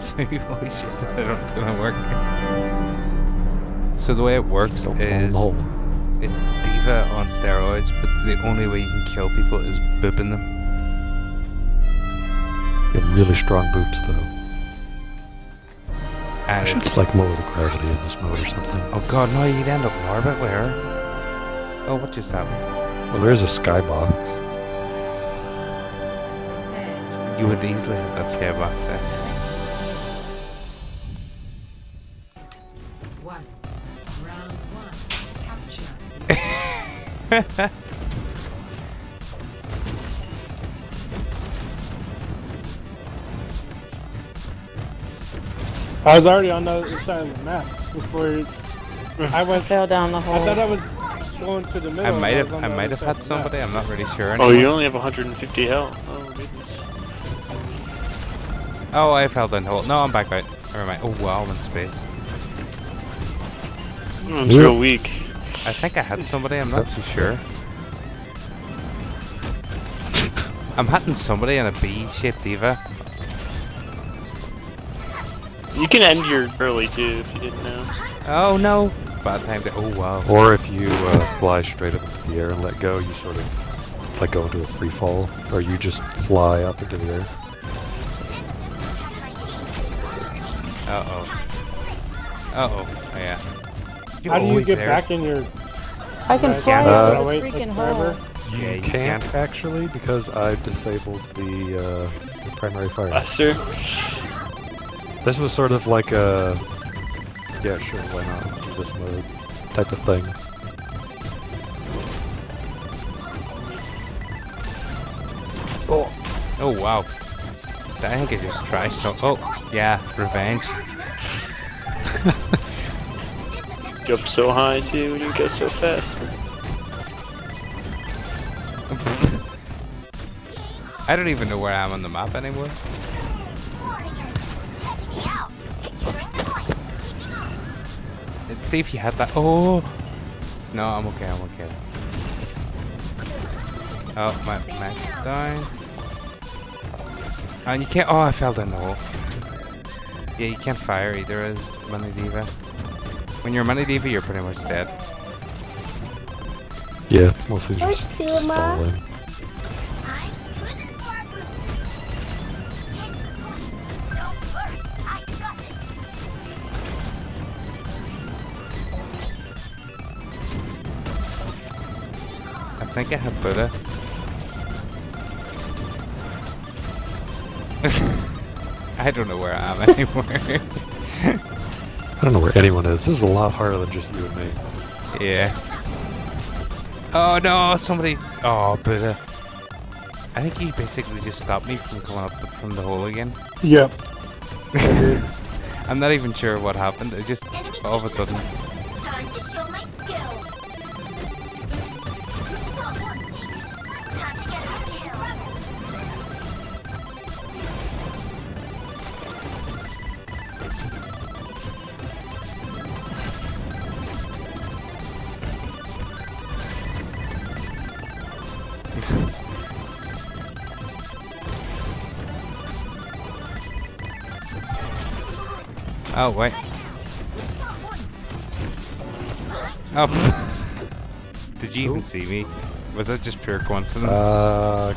Oh wow, holy shit, I don't know if it's gonna work. So the way it works Don't fall in is it's D.Va on steroids, but the only way you can kill people is booping them. You have really strong boops though. I And should like lower the gravity in this mode or something. oh god, no, you'd end up in orbit. Where? Oh, what just happened? Well, there is a skybox. You would easily have that skybox. Eh? One. Round one. Capture. I was already on the other side of the map before I went. Fell down the hole. I thought I was going to the middle. I might have, on I might have had of map. somebody. I'm not really sure. Oh, you only have 150 health. Oh, goodness. Oh, I fell down the hole. No, I'm back out. Never mind. Oh wow, I'm in space. It's real weak. I think I had somebody. I'm not too sure. I'm hitting somebody in a B-shaped D.Va. You can end your early too if you didn't know. Oh no! Bad time to. Oh wow. Or if you uh, fly straight up into the air and let go, you sort of like go into a free fall, or you just fly up into the air. Uh oh. Uh oh. Yeah. You're How do you get there. back in your? I can Right, fly uh, out of wait, the like freaking forever? hole. Yeah, you can't, can't. actually because I've disabled the, uh, the primary fire. Buster. This was sort of like a yeah, sure, why not this mode type of thing. Oh Oh wow. I think I just tried some. Oh yeah, revenge. Jump so high too when you go so fast. I don't even know where I am on the map anymore. Let's see if you had that. Oh no, I'm okay. I'm okay. Oh my max down. And you can't. Oh, I fell down the hole. Yeah, you can't fire either as Money D.Va. When you're Money D.Va, you're pretty much dead. Yeah, it's mostly just stalling. I think I have Buddha. I don't know where I am anymore. I don't know where anyone is. This is a lot harder than just you and me. yeah. Oh no, somebody. Oh, Buddha. Uh, I think he basically just stopped me from coming up from the hole again. Yep. I'm not even sure what happened. It just all of a sudden. Oh wait. Oh. Did you even see me? Was that just pure coincidence? Uh,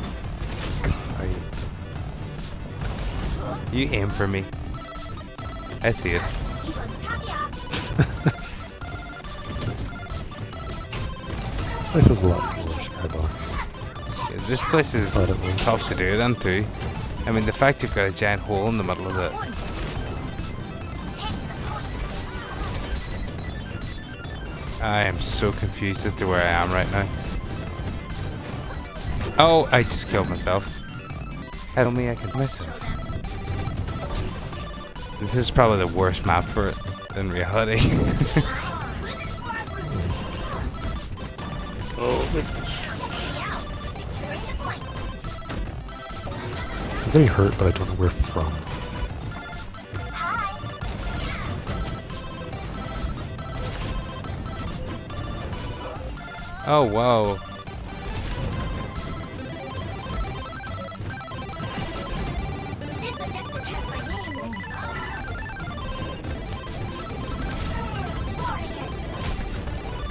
you aim for me. I see it. this is a lot smaller skybox. This place is I tough to do then too. I mean, the fact you've got a giant hole in the middle of it. I am so confused as to where I am right now. Oh, I just killed myself. Tell me I killed myself. This is probably the worst map for it in reality. Oh, They hurt, but I don't know where from. Oh, wow!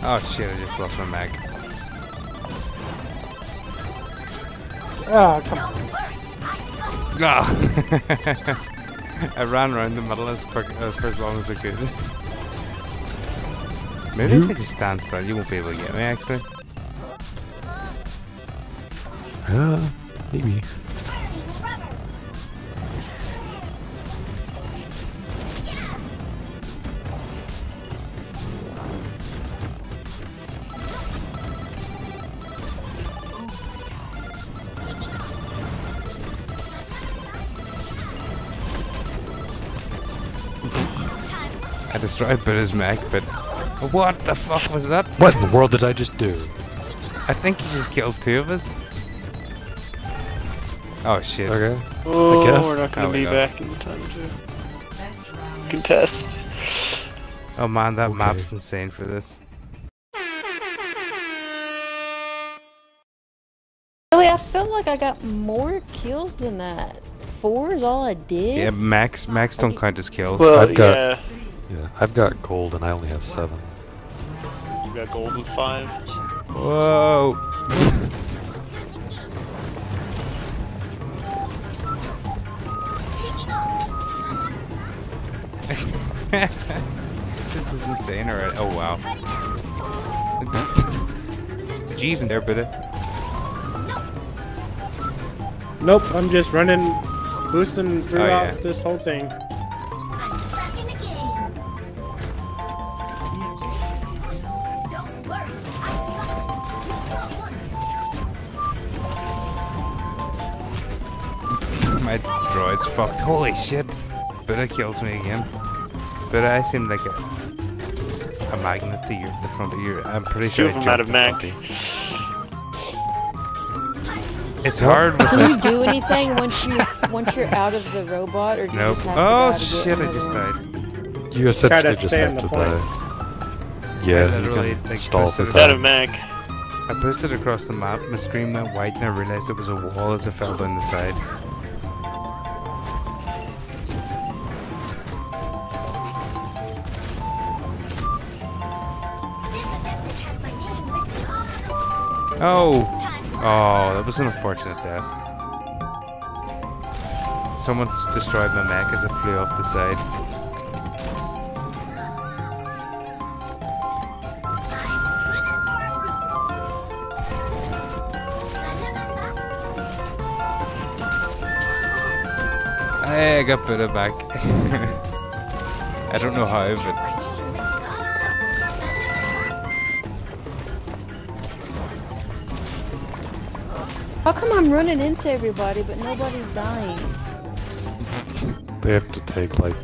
Oh shit, I just lost my mag. Ah, oh, come on. Oh. I ran around the middle as quick uh, for as long as I could. Maybe if I just stand still, you won't be able to get me actually. Uh, maybe. I destroyed Buddha's mech, but what the fuck was that? What in the world did I just do? I think you just killed two of us. Oh shit. Okay. Oh, guess. we're not gonna Oh be back in time to Best contest. Oh man, that Okay. map's insane for this. Really, I felt like I got more kills than that. Four is all I did. Yeah, max max don't count as kills. Well, I've got- yeah, Yeah, I've got gold and I only have seven. you got gold and five. Whoa. this is insane already. Oh wow. Did you even there, Buddha? Nope, I'm just running, boosting throughout oh, yeah. this whole thing. Fucked. Holy shit. Buddha kills me again. Buddha, I seem like a, a magnet to your, the front of your. I'm pretty Two sure of I them out of in Mac. front of you. It's hard with Can you do anything once you once you're out of the robot, or do you Nope. just have Oh to shit, I just one? died. You essentially to just stay have in to the point. die. Yeah, I you literally, can stall for It's out of time. Mac. I boosted across the map, my screen went white, and I realized it was a wall as I fell down the side. Oh! Oh, that was an unfortunate death. Someone's destroyed my mech as it flew off the side. I got Buddha back. I don't know how, but How come I'm running into everybody but nobody's dying? They have to take like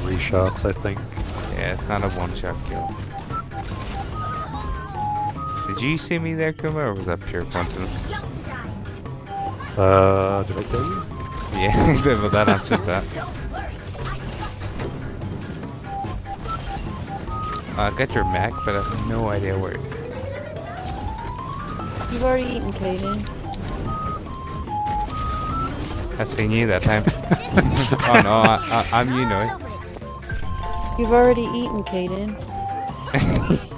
three shots, I think. yeah, it's not a one-shot kill. Did you see me there, Kuma, or was that pure coincidence? young to die. Uh, did I kill you? Yeah, well, that answers that. Don't. I got your mech, but I have no idea where. You've already eaten, Kaden. I seen you that time. oh no, I, I, I'm you know. You've already eaten, Kaden.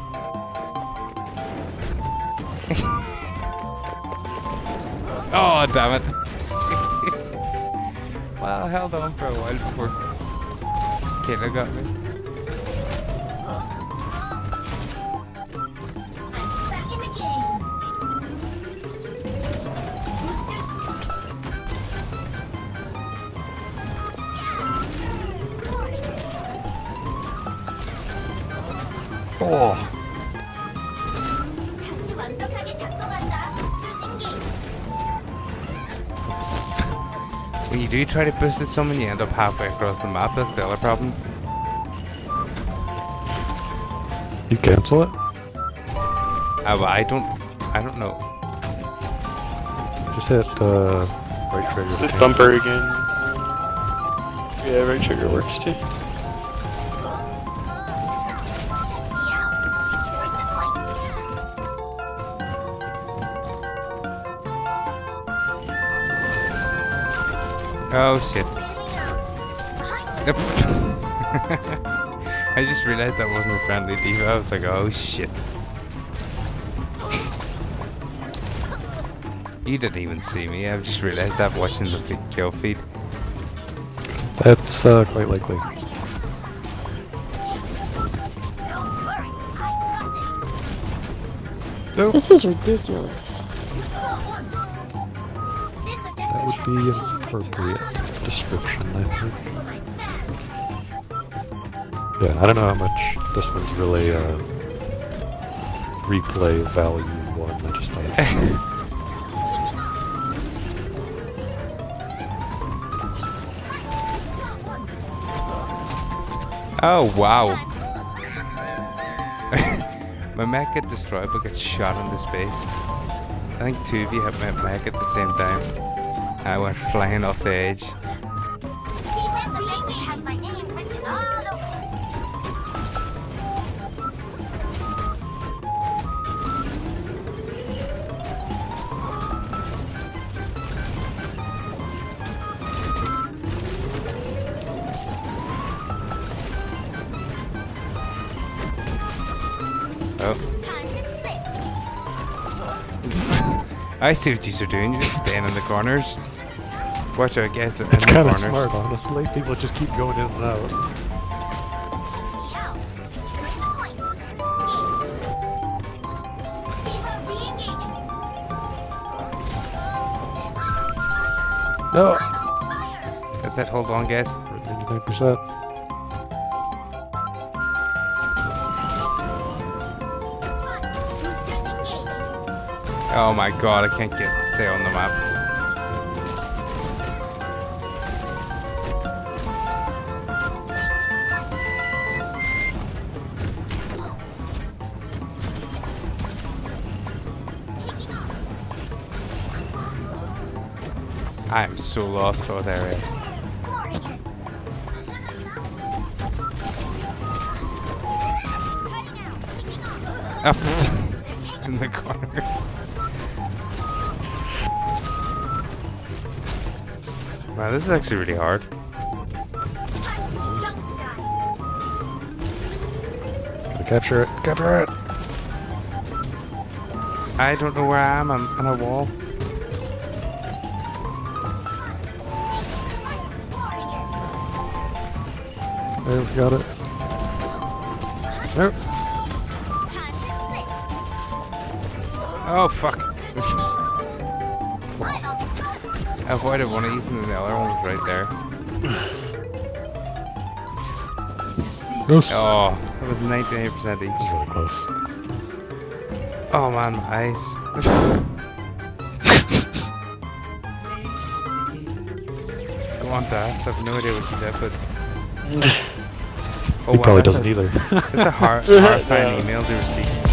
Oh damn it! well, I held on for a while before Kaden got me. Oh. when you do try to boost at someone, you end up halfway across the map. That's the other problem. You cancel it? Uh, I don't. I don't know. Just hit uh, right trigger. Hit bumper again. Yeah, right trigger works too. Oh shit. I just realized that wasn't a friendly D.Va. I was like, oh shit. You didn't even see me. I've just realized that watching the kill feed. That's uh, quite likely. This is ridiculous. That would be uh, appropriate description, I think. Yeah, I don't know how much this one's really uh, replay value one. I just thought Oh wow. my mech got destroyed but got shot into space. I think two of you hit my mech at the same time. I went flying off the edge. have my name written all over it. Oh. Time to flip. I see what you're doing. You're just staying in the corners. Watch out, guys. In It's the kind of corners. smart, honestly. People just keep going in and out. Yo. Good point. Zero re-engaging. No! Fire. That's it. Hold on, guys. 99%. Oh my god, I can't get stay on the map. I'm so lost over there. Glorious. Up in the corner. Wow, this is actually really hard. Young to die. Gotta capture it. Capture it! I don't know where I am. I'm on a wall. There, we got it. Nope. Time to flip. Oh fuck! I avoided one of these and the other one was right there. Yes. Oh, that was 98% That was each. really close. Oh man, my eyes. Go on, Daz. I have no idea what you did, but. Oh, he wow, probably doesn't a, either. It's a hard, uh-huh. horrifying email to receive.